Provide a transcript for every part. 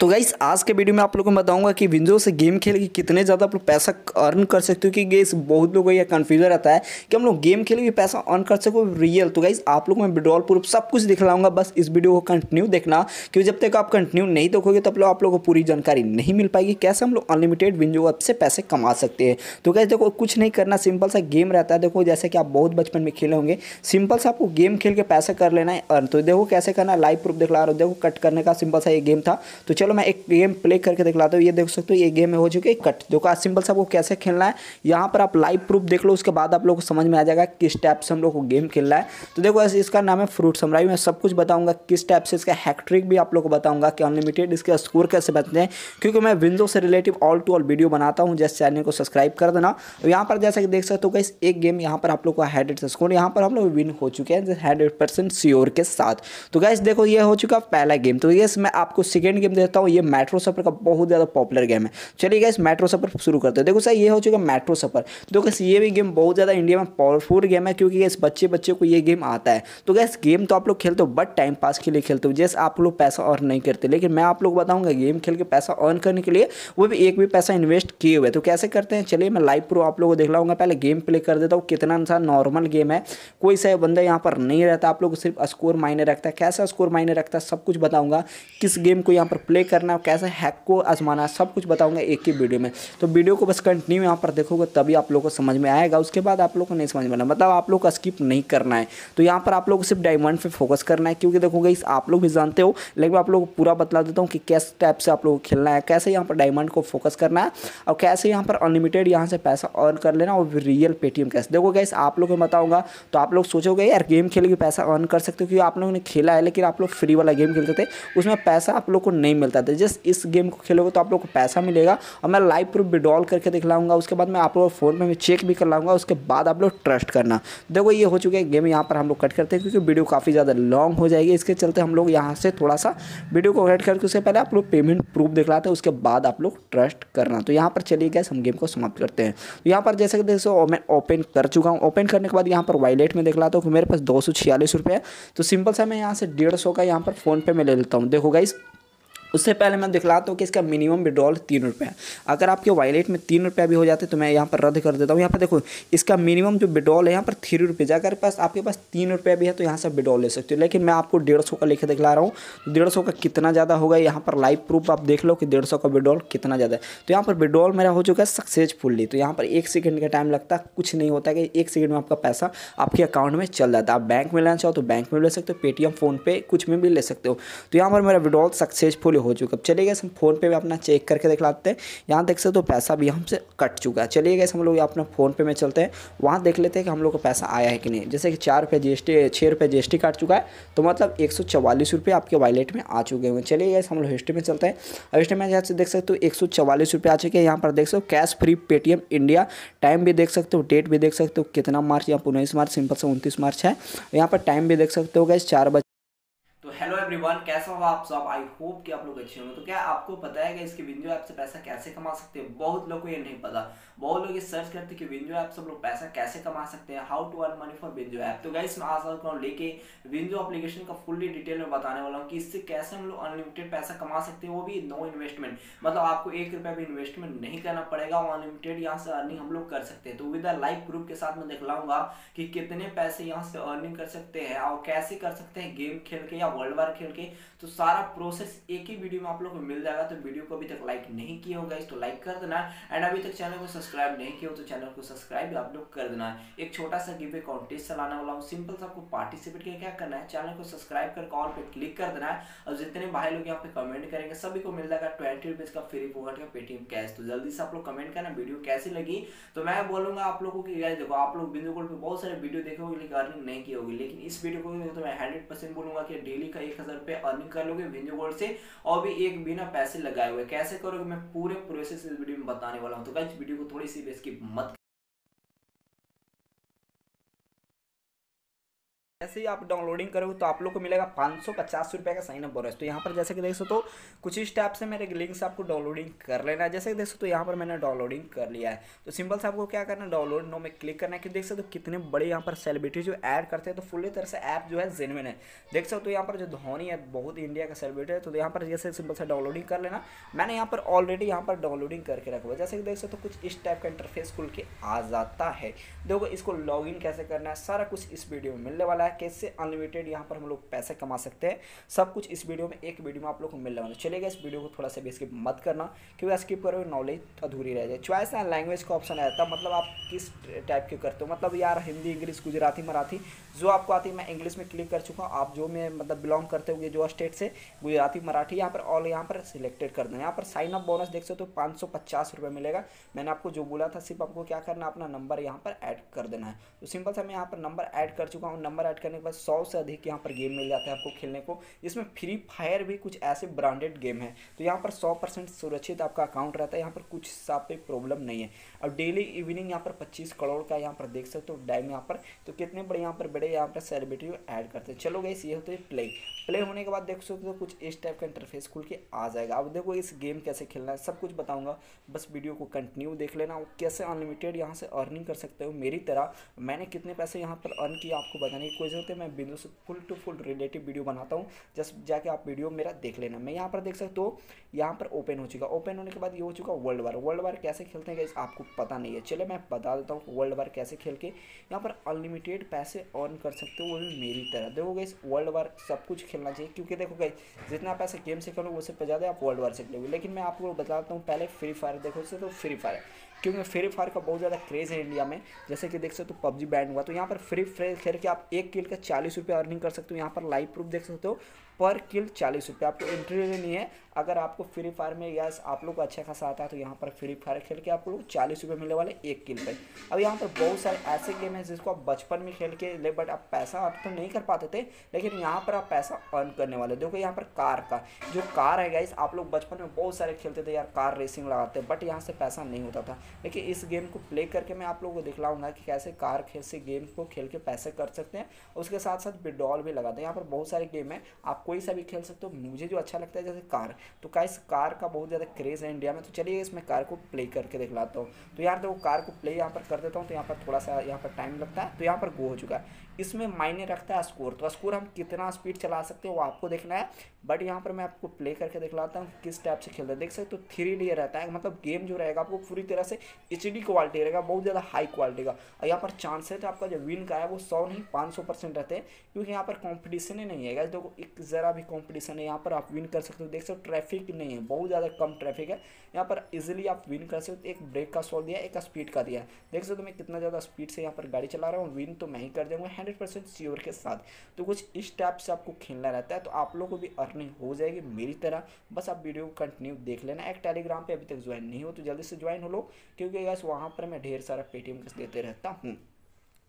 तो गाइस आज के वीडियो में आप लोगों को बताऊँगा कि विंडो से गेम खेल के कितने ज़्यादा आप लोग पैसा अर्न कर सकते हो कि गेस बहुत लोगों को यह कन्फ्यूज़न रहता है कि हम लोग गेम खेल के पैसा अर्न कर सको रियल तो गाइस आप लोग मैं विड्रॉल प्रूफ सब कुछ दिखलाऊँगा, बस इस वीडियो को कंटिन्यू देखना क्योंकि जब तक आप कंटिन्यू नहीं देखोगे, तब लोग आप लोगों को पूरी जानकारी नहीं मिल पाएगी कैसे हम लोग अनलिमिटेड विंडो ऐप से पैसे कमा सकते हैं। तो गाइस देखो, कुछ नहीं करना सिंपल सा गेम रहता है। देखो, जैसे कि आप बहुत बचपन में खेले होंगे सिंपल सा आपको गेम खेल के पैसे कर लेना है अर्न तो देखो कैसे करना लाइव प्रूफ दिखला रहा हूँ। देखो कट करने का सिंपल सा ये गेम था। तो चलो मैं एक गेम प्ले करके दिखलाता हूँ। ये देख सकते हो, ये गेम हो चुके कट। देखो आज सिंपल सा आपको कैसे खेलना है। यहाँ पर आप लाइव प्रूफ देख लो, उसके बाद आप लोग को समझ में आ जाएगा किस टाइप से हम लोग को गेम खेलना है। तो देखो ऐसे इसका नाम है फ्रूट समराई मैं सब कुछ बताऊँगा, किस टाइप से इसका हैक्ट्रिक भी आप लोग को बताऊँगा कि अनलिमिटेड इसके स्कोर कैसे बनते हैं। क्योंकि मैं विंडो से relative all to all video बनाता हूँ, जैसे चैनल को सब्सक्राइब कर देना। तो यहाँ पर जैसा कि देख सकते हो इस एक गेम यहाँ पर आप लोग का हंड्रेड स्कोर यहाँ पर हम लोग विन हो चुके हैं हंड्रेड परसेंट श्योर के साथ। तो गैस देखो ये हो चुका पहला गेम तो ये मैं आपको सेकेंड गेम देता हूँ, ये मेट्रो सफ़र का बहुत ज़्यादा पॉपुलर गेम है। चलिए गैस मेट्रो सफ़र शुरू करते हैं। देखो सर, ये हो चुका मेट्रो सफ़र तो गैस ये भी गेम बहुत ज़्यादा इंडिया में पावरफुल गेम है, क्योंकि गैस बच्चे बच्चे को ये गेम आता है। तो गैस गेम तो आप लोग खेलते हो बट टाइम पास के लिए खेलते हो। जैसे आप लोग पैसा अर्न नहीं करते, लेकिन मैं आप लोग बताऊँगा गेम खेल के पैसा अर्न करने के लिए वो भी एक भी पैसा इन्वेस्ट किए हुए तो कैसे करते हैं? चलिए, मैं लाइव प्रो आप लोग को दिखलाऊँगा। पहले गेम प्ले कर देता हूँ, कितना सा नॉर्मल गेम है। कोई सा बंदा यहाँ पर नहीं रहता, आप लोग सिर्फ़ स्कोर मायने रखता है। कैसा स्कोर मायने रखता है? सब कुछ बताऊँगा। किस गेम को यहाँ पर प्ले करना है कैसे हैक को आजमाना, सब कुछ बताऊँगा एक ही वीडियो में। तो वीडियो को बस कंटिन्यू यहाँ पर देखोगे, तभी आप लोग को समझ में आएगा। उसके बाद आप लोग को नहीं समझ में आना। मतलब आप लोग को स्किप नहीं करना है। तो यहाँ पर आप लोग सिर्फ़ डायमंड पे फोकस करना है, क्योंकि देखोगे, इस आप लोग भी जानते हो, लेकिन आप लोग पूरा बतला देता हूँ कि किस टाइप से आप लोग को खेलना है, कैसे यहाँ पर डायमंड को फोकस करना है, और कैसे यहाँ पर अनलिमिटेड यहाँ से पैसा अर्न कर लेना, और रियल पेटीएम कैसे। देखो गैस आप लोग को बताऊँगा तो आप लोग सोचोगे, यार गेम खेल के पैसा अर्न कर सकते हो, क्योंकि आप लोगों ने खेला है, लेकिन आप लोग फ्री वाला गेम खेलते थे, उसमें पैसा आप लोग को नहीं मिलता था जस्ट इस गेम को खेलोगे तो आप लोग को पैसा मिलेगा और मैं लाइव प्रूफ विड्रॉल करके दिखलाऊँगा। उसके बाद मैं आप लोग फ़ोन में चेक भी कर लाऊँगा। उसके बाद आप लोग ट्रस्ट करना। देखो, ये हो चुके हैं गेम यहाँ पर हम लोग कट करते हैं क्योंकि वीडियो काफ़ी ज़्यादा लॉन्ग हो जाएगी। इसके चलते हम लोग यहाँ से थोड़ा सा वीडियो को कट करके उससे पहले आप लोग पेमेंट प्रूफ दिखलाते हैं। उसके बाद आप लोग ट्रस्ट करना। तो यहाँ पर चलिए गए हम गेम को समाप्त करते हैं। तो यहाँ पर जैसे कि देखो मैं ओपन कर चुका हूँ। ओपन करने के बाद यहाँ पर वायलेट में दिखलाता हूँ कि मेरे पास दो सौ छियालीस रुपये तो सिंपल सा मैं यहाँ से डेढ़ सौ का यहाँ पर फ़ोन पे में ले लेता हूँ। देखो गाइस उससे पहले मैं दिखलाता हूँ कि इसका मिनिमम विड्रॉल तीन रुपये अगर आपके वॉलेट में तीन रुपया भी हो जाते तो मैं यहाँ पर रद्द कर देता हूँ। यहाँ पर देखो, इसका मिनिमम जो विड्रॉल है, यहाँ पर थ्री रुपीज़ अगर पास, आपके पास तीन रुपये भी है तो यहाँ से विड्रॉल ले सकते हो। लेकिन मैं आपको डेढ़ सौ का लेकर दिखला रहा हूँ। डेढ़ सौ का कितना ज़्यादा होगा? यहाँ पर लाइव प्रूफ आप देख लो कि डेढ़ सौ का विड्रॉल कितना ज़्यादा है। तो यहाँ पर विड्रॉल मेरा हो चुका है सक्सेसफुल्ली तो यहाँ पर एक सेकंड का टाइम लगता है, कुछ नहीं होता कि एक सेकंड में आपका पैसा आपके अकाउंट में चल जाता है। आप बैंक में लेना चाहो तो बैंक में ले सकते हो पेटीएम फ़ोनपे कुछ में भी ले सकते हो। तो यहाँ पर मेरा विड्रॉल सक्सेसफुल हो चुका चलेगा हम फ़ोन पे भी अपना चेक करके दिख लाते हैं। यहाँ देख सकते हो पैसा भी हमसे कट चुका है। चलिए गैस हम लोग अपना फ़ोन पे में चलते हैं। वहाँ देख लेते हैं कि हम लोग को पैसा आया है कि नहीं। जैसे कि चार रुपये जी एस टी छः काट चुका है तो मतलब एक आपके वॉलेट में आ चुके हैं चलिए गैस हम लोग हिस्ट्री में चलते हैं। और हिस्ट्री में जैसे देख सकते हो, एक सौ आ चुके हैं। यहाँ पर देख सकते हो cash free Paytm India time भी देख सकते हो डेट भी देख सकते हो, कितना मार्च या उन्नीस मार्च, सिंपल से उनतीस मार्च है। यहाँ पर टाइम भी देख सकते हो गए चार तो हेलो एवरीवन, कैसा हो आप सब? आई होप कि आप लोग अच्छे होंगे। तो क्या आपको पता है कि इसके विंडो ऐप से पैसा कैसे कमा सकते हैं? बहुत लोग को ये नहीं पता। बहुत लोग ये सर्च करते हैं कि विंडो ऐप से हम लोग पैसा कैसे कमा सकते हैं? How to earn money for window app तो गाइस मैं आज हूँ लेके विंडो एप्लीकेशन का फुल्ली डिटेल में बताने वाला हूँ कि इससे कैसे हम लोग अनलिमिटेड पैसा कमा सकते हैं। वो भी नो इन्वेस्टमेंट मतलब आपको एक रुपया भी इन्वेस्टमेंट नहीं करना पड़ेगा। अनलिमिटेड यहाँ से अर्निंग हम लोग कर सकते हैं। तो विद लाइव प्रूफ के साथ मैं दिखलाऊँगा कि कितने पैसे यहाँ से अर्निंग कर सकते हैं और कैसे कर सकते हैं? गेम खेल के या वार खेल के तो सारा प्रोसेस एक ही वीडियो में आप लोग को मिल जाएगा। तो वीडियो को अभी तक लाइक नहीं किया होगा, इस तो लाइक कर देना। एंड अभी तक चैनल को सब्सक्राइब नहीं किया हो तो चैनल को सब्सक्राइब आप लोग कर देना। एक छोटा सा गिवे कॉन्टेस्ट चलाने वाला हूँ। सिंपल सा आपको पार्टिसिपेट करके क्या करना है? चैनल को सब्सक्राइब कर कॉल पे क्लिक कर देना। है और जितने भाई लोग यहाँ पे कमेंट करेंगे, सभी को मिल जाएगा ट्वेंटी रुपीज़ का फ्री फोकट का पेटीएम कैश तो जल्दी से आप लोग कमेंट करना वीडियो कैसी लगी? तो मैं बोलूँगा आप लोगों की देखो, आप लोग बिंदु गोल्ड पे बहुत सारे वीडियो देखे होंगे, लेकिन अर्निंग नहीं की होगी। लेकिन इस वीडियो को तो मैं हंड्रेड परसेंट बोलूँगा कि डेली का एक हज़ार रुपये अर्निंग कर लोगे विंजो गोल्ड से, और भी एक बिना पैसे लगाए हुए। कैसे करोगे? मैं पूरे प्रोसेस इस वीडियो में बताने वाला हूँ। तो गाइस वीडियो को थोड़ी सी की मत जैसे ही आप डाउनलोडिंग करोगे तो आप लोग को मिलेगा पाँच सौ पचास रुपये का साइन अप बोनस तो यहाँ पर जैसे कि देख सकते हो, कुछ इस टाइप से मेरे लिंक से आपको डाउनलोडिंग कर लेना है। जैसे कि देख सकते हो, यहाँ पर मैंने डाउनलोडिंग कर लिया है। तो सिंपल से आपको क्या करना है डाउनलोड नो में क्लिक करना है कि देख सकते हो कितने बड़े यहाँ पर सेलिब्रिटी जो ऐड करते हैं। तो फुल्ली तरह से ऐप जो है जेनविन है। देख सकते हो यहाँ पर जो धोनी है, बहुत इंडिया का सेलिब्रिटी है। तो यहाँ पर जैसे सिंपल से डाउनलोडिंग कर लेना। मैंने यहाँ पर ऑलरेडी यहाँ पर डाउनलोडिंग करके रखा हुआ जैसे कि देख सकते हो, कुछ इस टाइप का इंटरफेस खुल के आ जाता है। देखो, इसको लॉग कैसे करना है, सारा कुछ इस वीडियो में मिलने वाला है। कैसे अनलिमिटेड यहाँ पर हम लोग पैसे कमा सकते हैं। सब कुछ इस वीडियो में, एक वीडियो में आप लोग को मिलने वाला चलेगा इस वीडियो को थोड़ा सा बेसिक मत करना, क्योंकि स्किप करो नॉलेज अधूरी रह जाए। चॉइस एंड लैंग्वेज का ऑप्शन रहता है। मतलब आप किस टाइप के करते हो? मतलब यार हिंदी इंग्लिश गुजराती, मराठी जो आपको आती है मैं इंग्लिश में क्लिक कर चुका हूँ आप जो मैं मतलब बिलोंग करते हुए जो स्टेट से गुजराती मराठी यहाँ पर ऑल यहाँ पर सिलेक्टेड कर देना यहाँ पर साइन अप बोनस देख सकते हो पाँच सौ पचास रुपये मिलेगा मैंने आपको जो बोला था सिर्फ़ आपको क्या करना अपना नंबर यहाँ पर ऐड कर देना है तो सिंपल से मैं यहाँ पर नंबर ऐड कर चुका हूँ नंबर ऐड करने के बाद सौ से अधिक यहाँ पर गेम मिल जाता है आपको खेलने को इसमें फ्री फायर भी कुछ ऐसे ब्रांडेड गेम है तो यहाँ पर सौ सुरक्षित आपका अकाउंट रहता है यहाँ पर कुछ हिसाब पे प्रॉब्लम नहीं है और डेली इवनिंग यहाँ पर पच्चीस करोड़ का यहाँ पर देख सकते हो डाइम यहाँ पर तो कितने बड़े यहाँ पर बड़े यहाँ पर सेलिब्रिटी ऐड करते हैं। चलो गई ये होते हैं प्ले प्ले होने के बाद देख सकते हो कुछ इस टाइप का इंटरफेस खुल के आ जाएगा। अब देखो इस गेम कैसे खेलना है, सब कुछ बताऊँगा। बस वीडियो को कंटिन्यू देख लेना। कैसे अनलिमिटेड यहाँ से अर्निंग कर सकते हो, मेरी तरह। मैंने कितने पैसे यहाँ पर अर्न किया आपको बताने की कोई ज़रूरत है। मैं बिंदु से full to full relative video बनाता हूँ। जस्ट जाके आप वीडियो मेरा देख लेना। मैं यहाँ पर देख सकते हो, यहाँ पर ओपन हो चुका। ओपन होने के बाद ये हो चुका वर्ल्ड वार वर्ल्ड वार कैसे खेलते हैं आपको पता नहीं है। चले मैं बता देता हूँ वर्ल्ड वार कैसे खेल के। यहाँ पर अनलिमिटेड पैसे अर्न कर सकते हो, वो भी मेरी तरह। देखो गई वर्ल्ड वार सब कुछ खेलना चाहिए, क्योंकि देखो गई जितना पैसे गेम से खेलोगे, उससे ज़्यादा आप वर्ल्ड वार से खेलोगे। लेकिन मैं आपको बताता हूँ, पहले फ्री फायर देखो उससे तो फ्री फायर क्योंकि फ्री फायर का बहुत ज़्यादा क्रेज़ है इंडिया में। जैसे कि देख सकते हो पबजी बैंड हुआ। तो यहाँ पर फ्री फायर खेल के आप एक किल का चालीस रुपये अर्निंग कर सकते हो। यहाँ पर लाइव प्रूफ देख सकते हो। पर किल चालीस रुपये। आपको एंट्री लेनी है। अगर आपको फ्री फायर में यस आप लोग को अच्छा खासा आता है तो यहाँ पर फ्री फायर खेल के आप आपको चालीस रुपये मिलने वाले एक किल पे। अब यहाँ पर बहुत सारे ऐसे गेम हैं, जिसको आप बचपन में खेल के ले बट आप पैसा आप तो नहीं कर पाते थे, लेकिन यहाँ पर आप पैसा अर्न करने वाले। देखो यहाँ पर कार का, जो कार है गाइस आप लोग बचपन में बहुत सारे खेलते थे यार, कार रेसिंग लगाते बट यहाँ से पैसा नहीं होता था। लेकिन इस गेम को प्ले करके मैं आप लोगों को दिखलाऊँगा कि कैसे कार खेल से गेम को खेल के पैसे कर सकते हैं। उसके साथ साथ विड्रॉल भी लगाते हैं। यहाँ पर बहुत सारे गेम है, आप कोई सा भी खेल सकते हो, मुझे जो अच्छा लगता है जैसे कार। तो का इस कार का बहुत ज़्यादा क्रेज़ है इंडिया में तो चलिए इसमें कार को प्ले करके दिखलाता हूँ। तो यार तो कार को प्ले यहाँ पर कर देता हूँ तो यहाँ पर थोड़ा सा यहाँ पर टाइम लगता है तो यहाँ पर गो हो चुका है। इसमें मायने रखता है स्कोर तो स्कोर हम कितना स्पीड चला सकते हो वो आपको देखना है बट यहाँ पर मैं आपको प्ले करके दिखलाता हूँ, किस टाइप से खेलते हैं। देख सकते हो थ्री डी रहता है मतलब गेम जो रहेगा आपको पूरी तरह से एच क्वालिटी रहेगा, बहुत ज़्यादा हाई क्वालिटी का और यहाँ पर चांस है तो आपका जो विन का है वो सौ नहीं, पाँच सौ परसेंट रहते हैं, क्योंकि यहाँ पर कॉम्पिटिशन ही नहीं है। देखो, एक ज़रा भी कॉम्पिटिशन है यहाँ पर आप विन कर सकते हो। देख सकते हो ट्रैफ़िक नहीं है, बहुत ज़्यादा कम ट्रैफ़िक है। यहाँ पर इजिली आप विन कर सकते हो, एक ब्रेक का सॉल दिया, एक स्पीड का दिया। देख सकते हो मैं कितना ज़्यादा स्पीड से यहाँ पर गाड़ी चला रहा हूँ विन तो मैं ही कर दूँगा हंड्रेड परसेंट के साथ। तो कुछ इस टाइप से आपको खेलना रहता है तो आप लोग को भी अर्निंग हो जाएगी मेरी तरह। बस आप वीडियो को कंटिन्यू देख लेना। एक टेलीग्राम पे अभी तक ज्वाइन नहीं हो तो जल्दी से ज्वाइन हो लो, क्योंकि गैस वहाँ पर मैं ढेर सारा पेटीएम देते रहता हूँ।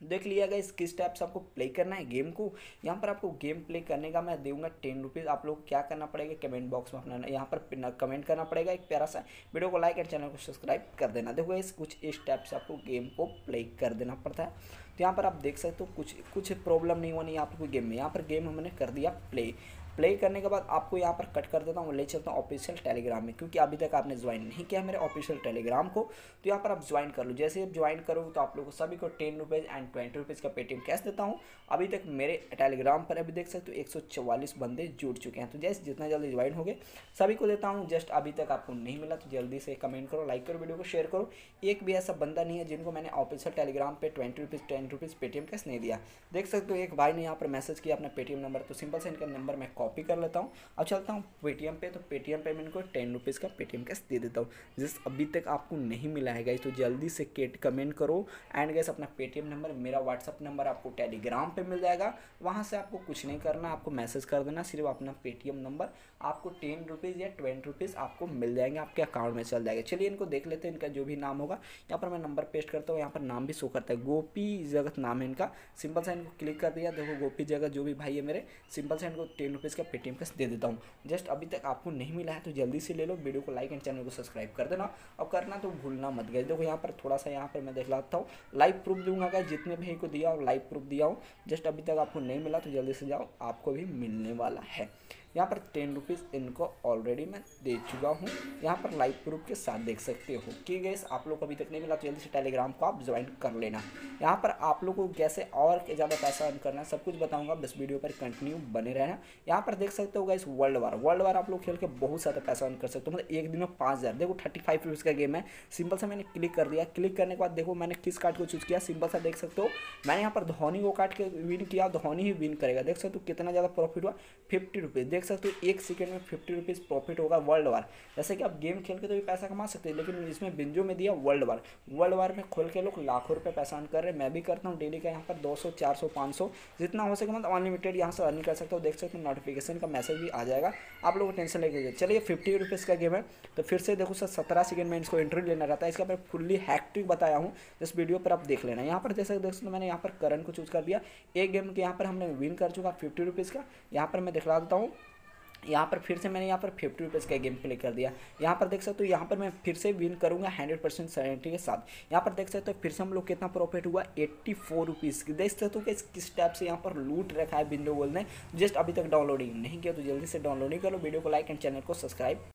देख लिया गया किस टाइप से आपको प्ले करना है गेम को। यहाँ पर आपको गेम प्ले करने का मैं दूँगा टेन रुपीज़ आप लोग क्या करना पड़ेगा कमेंट बॉक्स में अपना, यहाँ पर कमेंट करना पड़ेगा एक प्यारा सा। वीडियो को लाइक एंड चैनल को सब्सक्राइब कर देना। देखो इस कुछ इस टाइप से आपको गेम को प्ले कर देना पड़ता है। तो यहाँ पर आप देख सकते हो, कुछ कुछ प्रॉब्लम नहीं होनी यहाँ गेम में यहाँ पर गेम हमने कर दिया प्ले प्ले करने के बाद आपको यहाँ पर कट कर देता हूँ ले चलता हूँ ऑफिशियल टेलीग्राम में, क्योंकि अभी तक आपने ज्वाइन नहीं किया मेरे ऑफिशियल टेलीग्राम को तो यहाँ पर आप ज्वाइन कर लो। जैसे आप ज्वाइन करो तो आप लोगों को सभी को ten rupees and twenty rupees का पेटीएम कैश देता हूँ। अभी तक मेरे टेलीग्राम पर अभी देख सकते हो, एक बंदे जुड़ चुके हैं। तो जैसे जितना जल्दी ज्वाइन हो गए सभी को देता हूँ। जस्ट अभी तक आपको नहीं मिला तो जल्दी से कमेंट करो लाइक करो वीडियो को शेयर करो। एक भी ऐसा बंदा नहीं है जिनको मैंने ऑफिशियल टेलीग्राम पर twenty rupees ten rupees Paytm cash नहीं दिया। देख सकते हो, एक भाई ने यहाँ पर मैसेज किया अपना पेटीएम नंबर तो सिंपल से इनका नंबर मैं कॉपी कर लेता हूँ। अब चलता हूँ पेटीएम पे तो पेटीएम पे मैं इनको टेन रुपीज़ का पेटीएम कैश दे देता हूँ। जिस अभी तक आपको नहीं मिला है गाइस तो जल्दी से केट कमेंट करो। एंड गैस अपना पेटीएम नंबर मेरा व्हाट्सअप नंबर आपको टेलीग्राम पर मिल जाएगा। वहाँ से आपको कुछ नहीं करना, आपको मैसेज कर देना, सिर्फ़ अपना पेटीएम नंबर आपको टेन रुपीज़ या ट्वेंटी रुपीज़ आपको मिल जाएँगे, आपके अकाउंट में चल जाएगा। चलिए इनको देख लेते हैं, इनका जो भी नाम होगा। यहाँ पर मैं नंबर पेस्ट करता हूँ, यहाँ पर नाम भी शो करता है। गोपी जगत नाम है इनका। सिंपल सा इनको क्लिक कर दिया। देखो, गोपी जगत जो भी भाई है मेरे सिंपल सा इनको टेन रुपीज़ का पेटीएम का दे देता हूँ। जस्ट अभी तक आपको नहीं मिला है तो जल्दी से ले लो, वीडियो को लाइक एंड चैनल को सब्सक्राइब कर देना। और करना तो भूलना मत गए देखो यहाँ पर थोड़ा सा यहाँ पर मैं देख लाता हूँ। लाइव प्रूफ दूँगा क्या जितने भी को दिया और लाइव प्रूफ दिया हूँ। जस्ट अभी तक आपको नहीं मिला तो जल्दी से जाओ, आपको भी मिलने वाला है। यहाँ पर टेन रुपीज़ इनको ऑलरेडी मैं दे चुका हूँ। यहाँ पर लाइव प्रूफ के साथ देख सकते हो। कि गैस आप लोग को अभी तक नहीं मिला तो जल्दी से टेलीग्राम को आप ज्वाइन कर लेना। यहाँ पर आप लोग को कैसे और ज़्यादा पैसा अर्न करना है, सब कुछ बताऊँगा। बस वीडियो पर कंटिन्यू बने रहना। यहाँ पर देख सकते हो guys world war world war आप लोग खेल के बहुत ज़्यादा पैसा अर्न कर सकते हो। मतलब एक दिन में पाँच हज़ार। देखो थर्टी फाइव रुपीज़ का गेम है। सिंपल से मैंने क्लिक कर दिया। क्लिक करने के बाद देखो मैंने किस कार्ड को चूज़ किया। सिंपल सा देख सकते हो। मैंने यहाँ पर धोनी को काट के विन किया। धोनी ही विन करेगा। देख सकते हो कितना ज़्यादा प्रॉफिट हुआ। फिफ्टी रुपीज़ देख सकते हो, एक सेकेंड में फिफ्टी रुपीज़ प्रॉफिट होगा वर्ल्ड वार जैसे कि आप गेम खेल के तो भी पैसा कमा सकते हैं, लेकिन इसमें बिंजो में दिया वर्ल्ड वार वर्ल्ड वार में खोल के लोग लाखों रुपये पैसा अर्न कर रहे हैं। मैं भी करता हूँ डेली का यहाँ पर दो सौ, चार सौ जितना हो सके मतलब अनलिमिटेड यहाँ से अर्न कर सकते हो। देख सकते हो नोटिफिकेशन का मैसेज भी आ जाएगा। आप लोग टेंशन लेके चलिए फिफ्टी रुपीज़ का गेम है। तो फिर से देखो सर, सत्रह सेकंड में इसको एंट्री लेना रहता है। इसका मैं फुल्ली हैक्टिक बताया हूँ। जिस वीडियो पर आप देख लेना। यहाँ पर जैसे देख सकते मैंने यहाँ पर करंट को चूज़ कर दिया एक गेम के यहाँ पर हमने विन कर चुका फिफ्टी रुपीज़ का। यहाँ पर मैं दिखला देता हूँ। यहाँ पर फिर से मैंने यहाँ पर फिफ्टी रुपीज़ का गेम प्ले कर दिया। यहाँ पर देख सकते हो, यहाँ पर मैं फिर से विन करूँगा हंड्रेड परसेंट सरेंटी के साथ। यहाँ पर देख सकते हो, फिर से हम लोग कितना प्रॉफिट हुआ? एट्टी फोर रुपीज़ की देख सकते हो कि किस टाइप से यहाँ पर लूट रखा है बिंदु बोल ने जस्ट अभी तक डाउनलोडिंग नहीं किया तो जल्दी से डाउनलोडिंग करो वीडियो को लाइक एंड चैनल को सब्सक्राइब